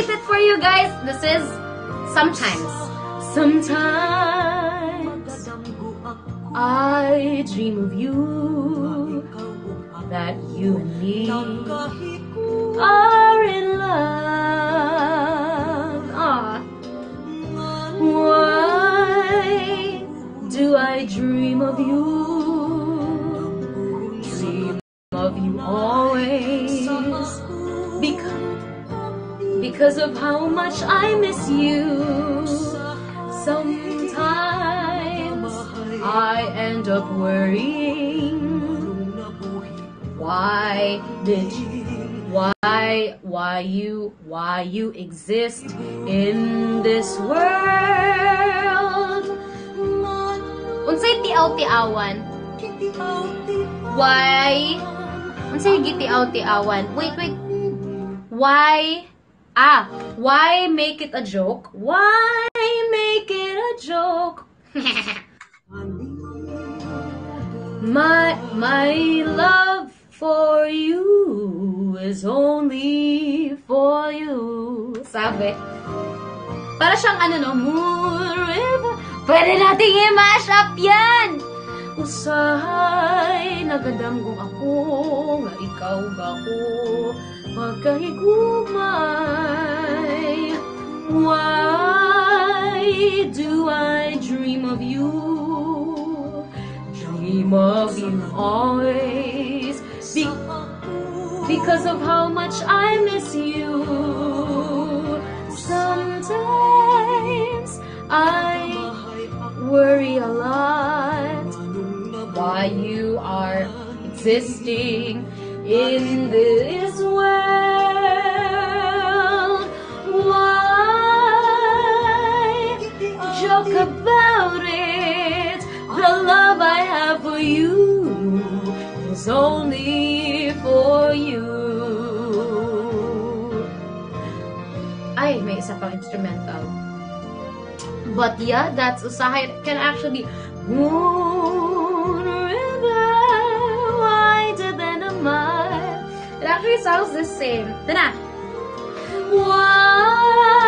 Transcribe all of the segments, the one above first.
repeat it for you guys. This is sometimes. Sometimes I dream of you. That you and me are in love. Ah. Why do I dream of you? Dream of you always. Because of how much I miss you. Sometimes I end up worrying. Why did you, why, why you, why you exist in this world? Unsay tiaw-tiawan? Why? Unsay gitiaw-tiawan? Wait, wait. Why? Ah, why make it a joke? Why make it a joke? my my love for you is only for you. Sabi. Para siyang ano no, moon river. Pwede nating i-mash up yan! Usahay, ako, nga ikaw. Why do I dream of you? Dream of you always. Be- because of how much I miss you. Why you are existing in this world. Why joke about it? The love I have for you is only for you. Ay, may isa instrumental. But yeah, that's Usahay. It can actually Moon Actually the same. Tana. Why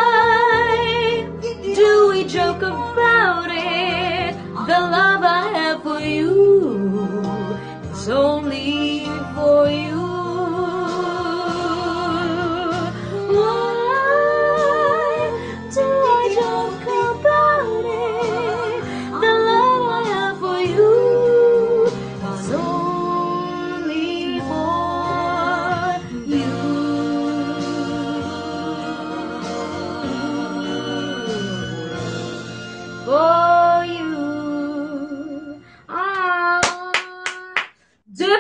do we joke about it? The love I have for you is only for you.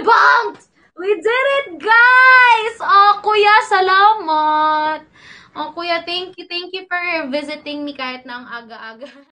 Debunked! We did it, guys! Oh, kuya, salamat! Oh, kuya, thank you, thank you for visiting me kahit na aga-aga.